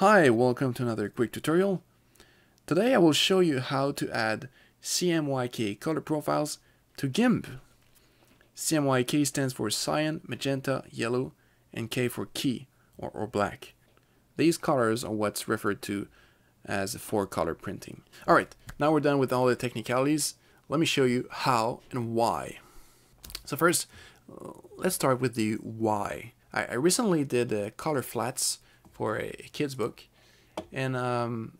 Hi, welcome to another quick tutorial. Today I will show you how to add CMYK color profiles to GIMP. CMYK stands for cyan, magenta, yellow, and K for key or, or black. These colors are what's referred to as four color printing. Alright, now we're done with all the technicalities. Let me show you how and why. So first, let's start with the why. I, I recently did uh, color flats for a kid's book. And um,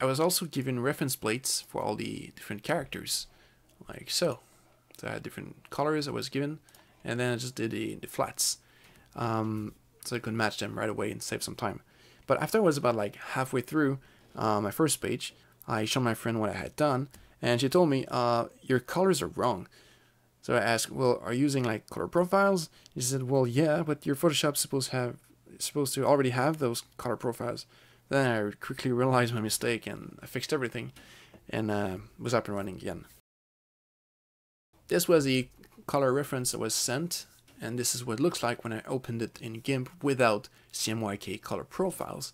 I was also given reference plates for all the different characters, like so. So I had different colors I was given, and then I just did the, the flats. Um, so I could match them right away and save some time. But after I was about like halfway through uh, my first page, I showed my friend what I had done, and she told me, uh, your colors are wrong. So I asked, well, are you using like color profiles? She said, well, yeah, but your Photoshop's supposed to have supposed to already have those color profiles. Then I quickly realized my mistake and I fixed everything and uh, was up and running again. This was the color reference that was sent and this is what it looks like when I opened it in GIMP without CMYK color profiles.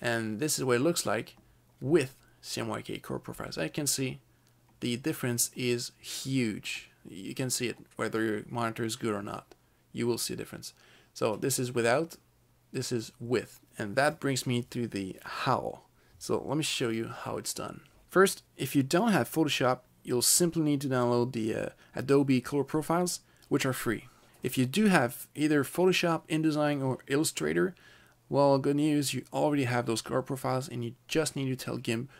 And this is what it looks like with CMYK color profiles. I can see the difference is huge. You can see it whether your monitor is good or not. You will see a difference. So this is without this is with. And that brings me to the how. So let me show you how it's done. First, if you don't have Photoshop, you'll simply need to download the uh, Adobe Color Profiles, which are free. If you do have either Photoshop, InDesign, or Illustrator, well, good news, you already have those color profiles and you just need to tell GIMP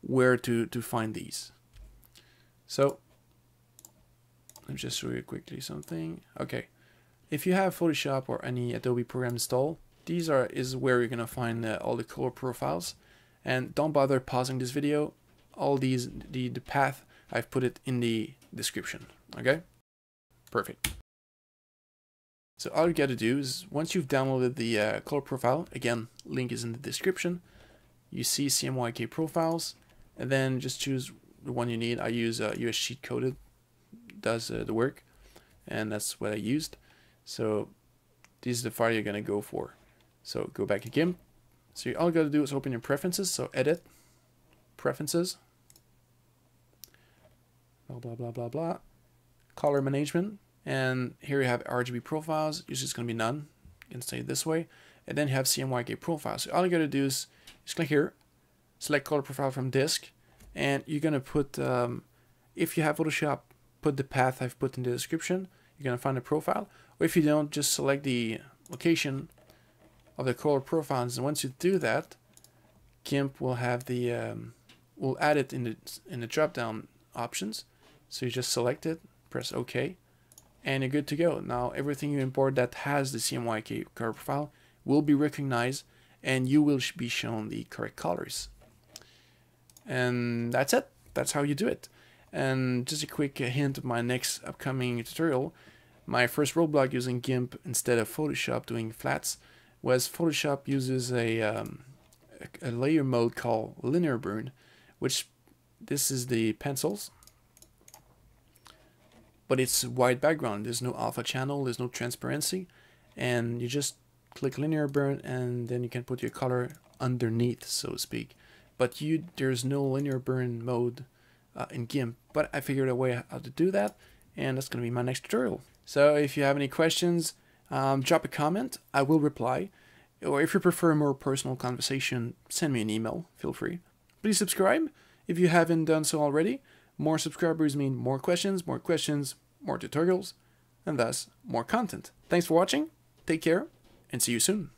where to, to find these. So, let me just show you quickly something. Okay, if you have Photoshop or any Adobe program installed, these are is where you're gonna find uh, all the color profiles. And don't bother pausing this video. All these the, the path I've put it in the description okay? Perfect. So all you got to do is once you've downloaded the uh, color profile again link is in the description. You see CMYK profiles and then just choose the one you need. I use uh, US Sheet Coated does uh, the work and that's what I used. So this is the file you're gonna go for so go back again. So all you got to do is open your preferences. So edit, preferences, blah, blah, blah, blah, blah. Color management. And here you have RGB profiles. Usually it's to be none. You can stay this way. And then you have CMYK profiles. So all you got to do is just click here, select color profile from disk. And you're to put, um, if you have Photoshop, put the path I've put in the description. You're to find the profile. Or if you don't, just select the location of the color profiles. And once you do that, GIMP will have the um, will add it in the in the drop down options. So you just select it, press OK, and you're good to go. Now everything you import that has the CMYK color profile will be recognized, and you will be shown the correct colors. And that's it. That's how you do it. And just a quick hint of my next upcoming tutorial. My first roadblock using GIMP instead of Photoshop doing flats whereas Photoshop uses a, um, a, layer mode called linear burn, which this is the pencils, but it's white background. There's no alpha channel, there's no transparency, and you just click linear burn and then you can put your color underneath, so to speak. But you there's no linear burn mode uh, in GIMP, but I figured a way how to do that, and that's going to be my next tutorial. So if you have any questions, um, drop a comment, I will reply. Or if you prefer a more personal conversation, send me an email, feel free. Please subscribe if you haven't done so already. More subscribers mean more questions, more questions, more tutorials, and thus more content. Thanks for watching, take care, and see you soon.